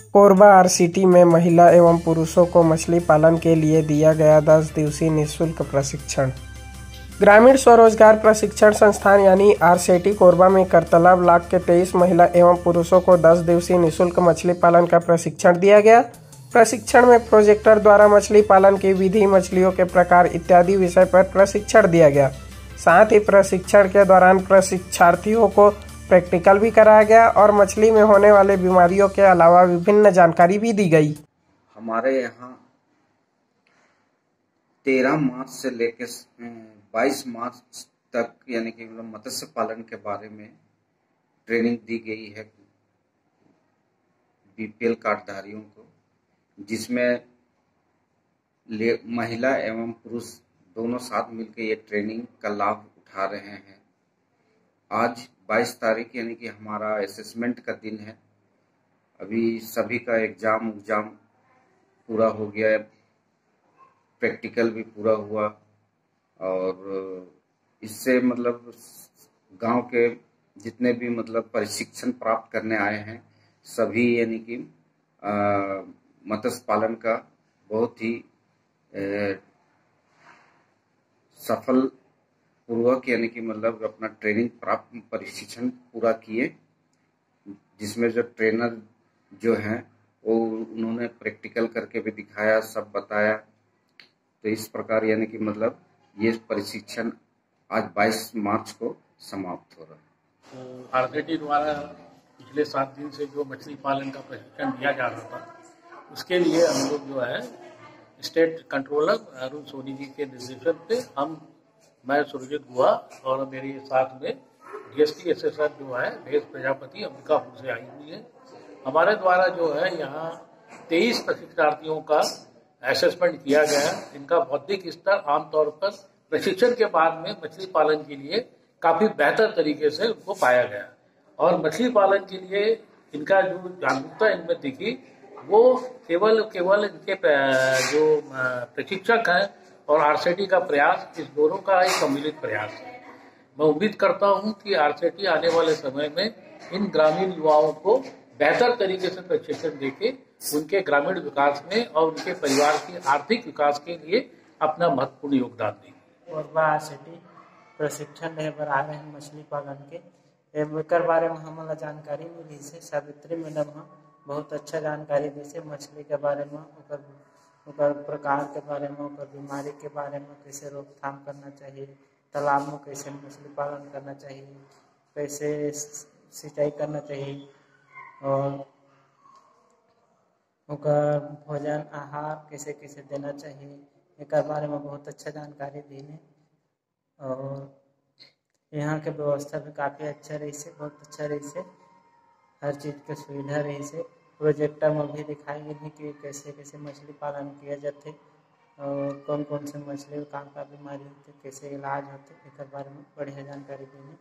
Korba RCT में महिला एवं पुरुषों को मछली पालन के लिए दिया गया दस दिवसीय निःशुल्क प्रशिक्षण। ग्रामीण स्वरोजगार प्रशिक्षण संस्थान यानी आरसीटी कोरबा में करतलाब ब्लॉक के तेईस महिला एवं पुरुषों को दस दिवसीय निःशुल्क मछली पालन का प्रशिक्षण दिया गया। प्रशिक्षण में प्रोजेक्टर द्वारा मछली पालन की विधि, मछलियों के प्रकार इत्यादि विषय पर प्रशिक्षण दिया गया। साथ ही प्रशिक्षण के दौरान प्रशिक्षार्थियों को प्रैक्टिकल भी कराया गया और मछली में होने वाले बीमारियों के अलावा विभिन्न जानकारी भी दी गई। हमारे यहाँ तेरह मार्च से लेकर बाईस मार्च तक यानी कि मतलब मत्स्य पालन के बारे में ट्रेनिंग दी गई है बीपीएल कार्डधारियों को, जिसमें महिला एवं पुरुष दोनों साथ मिलकर ये ट्रेनिंग का लाभ उठा रहे हैं। आज 22 तारीख यानी कि हमारा असेसमेंट का दिन है। अभी सभी का एग्ज़ाम उग्ज़ाम पूरा हो गया है। प्रैक्टिकल भी पूरा हुआ और इससे मतलब गाँव के जितने भी मतलब प्रशिक्षण प्राप्त करने आए हैं सभी यानी कि मत्स्य पालन का बहुत ही ए, सफल पूर्वक, यानी कि मतलब अपना ट्रेनिंग प्राप्त, प्रशिक्षण पूरा किए, जिसमें जो ट्रेनर जो हैं, वो उन्होंने प्रैक्टिकल करके भी दिखाया, सब बताया। तो इस प्रकार, यानी कि मतलब ये प्रशिक्षण आज 22 मार्च को समाप्त हो रहा है। तो आरजेडी द्वारा पिछले सात दिन से जो मछली पालन का प्रशिक्षण दिया जा रहा था, उसके लिए हम लोग जो है स्टेट कंट्रोलर अरुण सोनी जी के निर्देशन पे हम मैं सुरजित गुहा और मेरे साथ में डीएसटी एसएसआर जो है भेज प्रजापति अंबिकापुर से आई हुई है। हमारे द्वारा जो है यहाँ तेईस प्रशिक्षणार्थियों का असेसमेंट किया गया इनका बौद्धिक स्तर आमतौर पर प्रशिक्षण के बाद में मछली पालन के लिए काफ़ी बेहतर तरीके से उनको पाया गया और मछली पालन के लिए इनका जो जागरूकता इनमें दिखी, वो केवल केवल इनके जो प्रशिक्षक हैं और आरसीटी का प्रयास, इस दोनों का एक सम्मिलित प्रयास है। मैं उम्मीद करता हूँ कि आरसीटी आने वाले समय में इन ग्रामीण युवाओं को बेहतर तरीके से प्रशिक्षण देके उनके ग्रामीण विकास में और उनके परिवार के आर्थिक विकास के लिए अपना महत्वपूर्ण योगदान देंगे कोरबा आरसीटी प्रशिक्षण लेबर आ रहे हैं मछली पालन के। एकर बारे में हमारा जानकारी मिली से सावित्री मैडम बहुत अच्छा जानकारी दी से मछली के बारे में ओकर प्रकार के बारे में ओकर बीमारी के बारे में कैसे रोकथाम करना चाहिए, तालाब में कैसे मछली पालन करना चाहिए, कैसे सिंचाई करना चाहिए, और ओकर भोजन, आहार कैसे कैसे देना चाहिए एक बारे में बहुत अच्छा जानकारी दी ने और यहाँ के व्यवस्था भी काफ़ी अच्छा रही से, बहुत अच्छा रही से, हर चीज़ के सुविधा रही से। प्रोजेक्टर में भी दिखाई गई कि कैसे कैसे मछली पालन किया जाते और कौन कौन से मछली का का बीमारी होते कैसे इलाज होते एक बारे में बढ़िया जानकारी दी